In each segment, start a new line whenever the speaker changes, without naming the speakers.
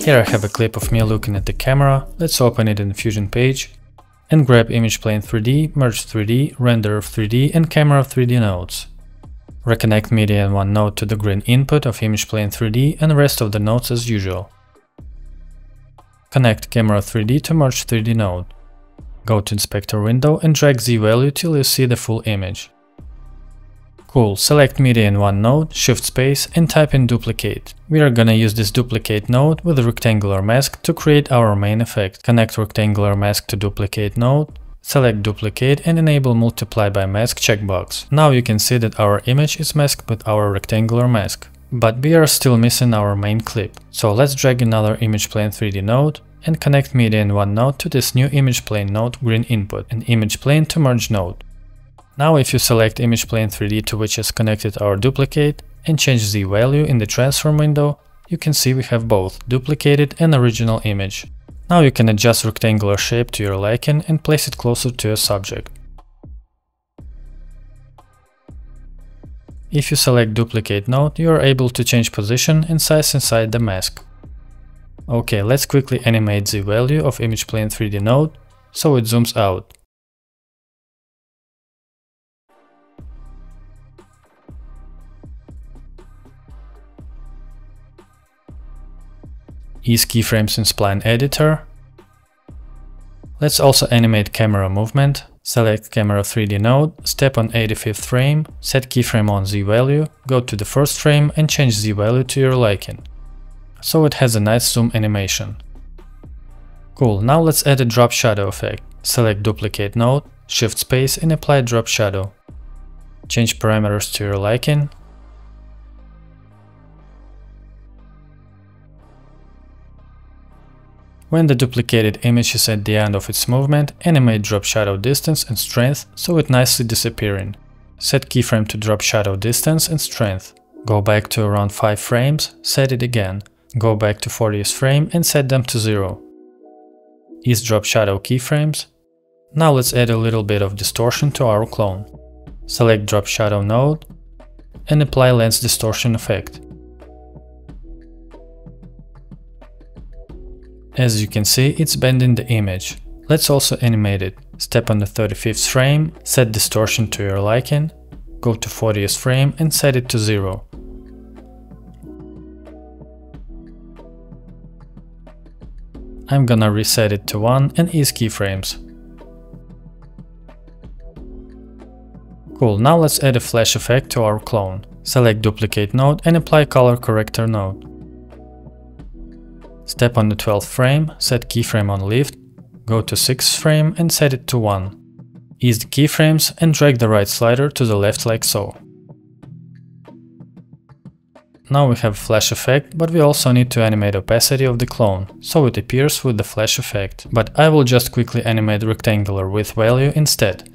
Here I have a clip of me looking at the camera, let's open it in Fusion page and grab Image Plane 3D, Merge 3D, Renderer 3D and Camera 3D nodes. Reconnect media in one node to the green input of Image Plane 3D and rest of the nodes as usual. Connect Camera 3D to Merge 3D node. Go to Inspector window and drag Z value till you see the full image. Cool, select media in one node, shift space and type in duplicate. We are gonna use this duplicate node with a rectangular mask to create our main effect. Connect rectangular mask to duplicate node, select duplicate and enable multiply by mask checkbox. Now you can see that our image is masked with our rectangular mask. But we are still missing our main clip. So let's drag another image plane 3D node and connect media in one node to this new image plane node green input and image plane to merge node. Now if you select image plane 3D to which is connected our duplicate and change the value in the transform window, you can see we have both duplicated and original image. Now you can adjust rectangular shape to your liking and place it closer to your subject. If you select duplicate node, you are able to change position and size inside the mask. Okay, let's quickly animate the value of image plane 3D node so it zooms out. Ease keyframes in Spline Editor. Let's also animate camera movement. Select camera 3D node, step on 85th frame, set keyframe on Z value, go to the first frame and change Z value to your liking. So it has a nice zoom animation. Cool, now let's add a drop shadow effect. Select duplicate node, shift space and apply drop shadow. Change parameters to your liking, When the duplicated image is at the end of its movement, animate drop shadow distance and strength so it nicely disappearing. Set keyframe to drop shadow distance and strength. Go back to around 5 frames, set it again. Go back to 40th frame and set them to 0. Ease drop shadow keyframes. Now let's add a little bit of distortion to our clone. Select drop shadow node and apply lens distortion effect. As you can see, it's bending the image. Let's also animate it. Step on the 35th frame, set distortion to your liking, go to 40th frame and set it to 0. I'm gonna reset it to 1 and ease keyframes. Cool, now let's add a flash effect to our clone. Select duplicate node and apply color corrector node. Step on the 12th frame, set keyframe on lift, go to 6th frame and set it to 1. Ease the keyframes and drag the right slider to the left like so. Now we have flash effect, but we also need to animate opacity of the clone, so it appears with the flash effect. But I will just quickly animate rectangular width value instead.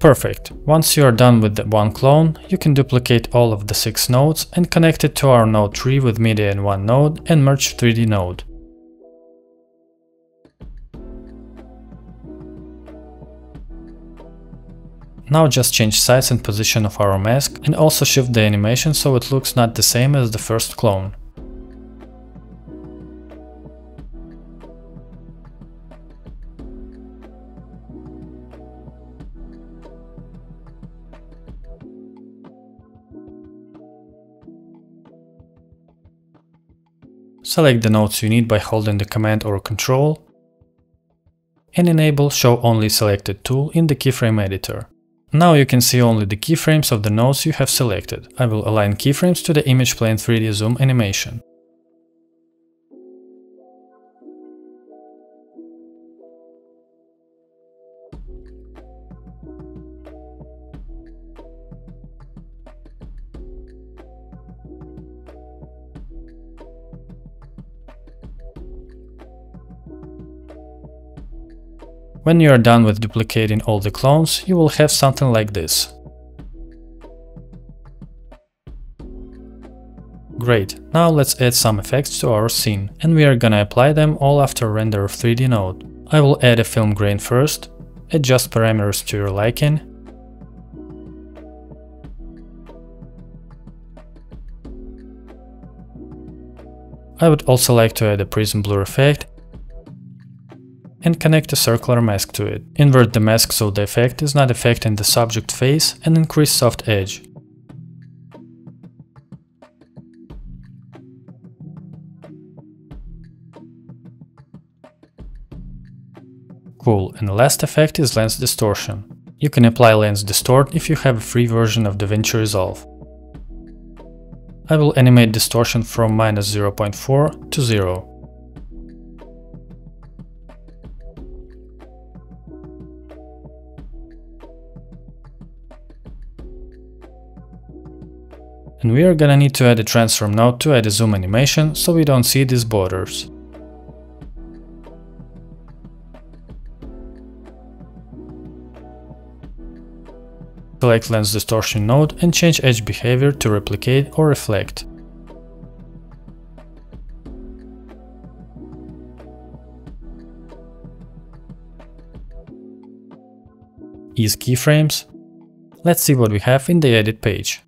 Perfect. Once you are done with the one clone, you can duplicate all of the 6 nodes and connect it to our node tree with media in one node and merge 3D node. Now just change size and position of our mask and also shift the animation so it looks not the same as the first clone. Select the nodes you need by holding the command or control and enable show only selected tool in the keyframe editor. Now you can see only the keyframes of the nodes you have selected. I will align keyframes to the image plane 3D zoom animation. When you are done with duplicating all the clones, you will have something like this. Great, now let's add some effects to our scene, and we are gonna apply them all after renderer 3D node. I will add a film grain first, adjust parameters to your liking, I would also like to add a prism blur effect and connect a circular mask to it. Invert the mask so the effect is not affecting the subject face and increase soft edge. Cool, and the last effect is lens distortion. You can apply lens distort if you have a free version of DaVinci Resolve. I will animate distortion from minus 0.4 to 0. And we are gonna need to add a transform node to add a zoom animation so we don't see these borders. Select lens distortion node and change edge behavior to replicate or reflect. Ease keyframes. Let's see what we have in the edit page.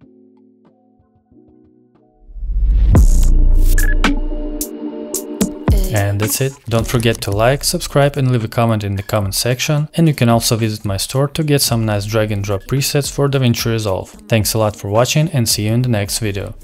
And that's it. Don't forget to like, subscribe and leave a comment in the comment section. And you can also visit my store to get some nice drag and drop presets for DaVinci Resolve. Thanks a lot for watching and see you in the next video.